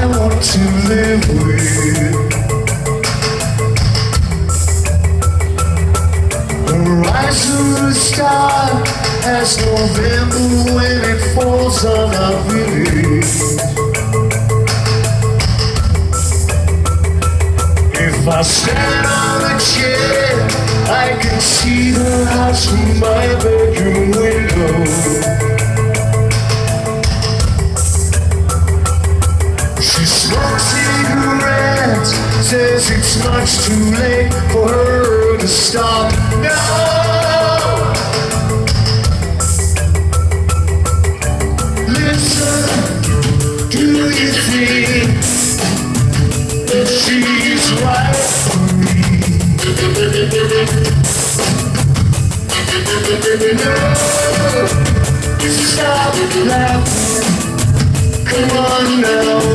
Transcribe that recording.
I want to live with. Rise to the sky as November when it falls on our village. If I stand on a chair, I can see the house from my bedroom window. Says it's much too late for her to stop. No! Listen, do you think that she's right for me? No! Stop laughing. Come on now,